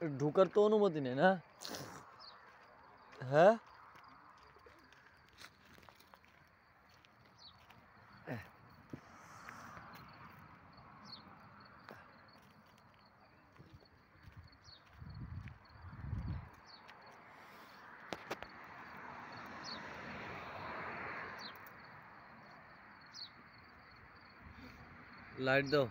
ঢুকার তো অনুমতি নেই না হ্যাঁ লাইট দাও